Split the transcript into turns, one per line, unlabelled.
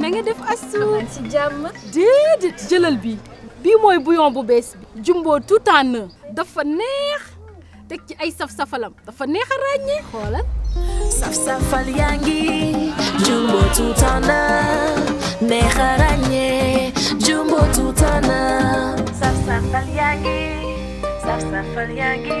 na nga def astu
ci jàmm
déedéet jëlal bi bii mooy bouillon bu bees bi jumbo tout en un dafa neex teg ci ay saf-safalam dafa neex a ràññee xoolal
saf safal yaa ngi jumbo tout en un neex a ràññee jumbo tout en un saf safal yaa ngi saf safal yaa ngi